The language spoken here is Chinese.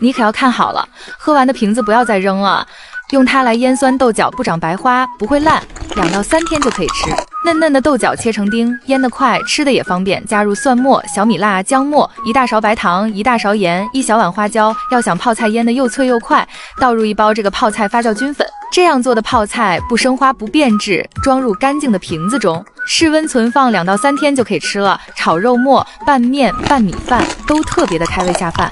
你可要看好了，喝完的瓶子不要再扔了，用它来腌酸豆角，不长白花，不会烂，两到三天就可以吃。嫩嫩的豆角切成丁，腌得快，吃的也方便。加入蒜末、小米辣、姜末，一大勺白糖，一大勺盐，一小碗花椒。要想泡菜腌得又脆又快，倒入一包这个泡菜发酵菌粉。这样做的泡菜不生花不变质，装入干净的瓶子中，室温存放两到三天就可以吃了。炒肉末、拌面、拌米饭都特别的开胃下饭。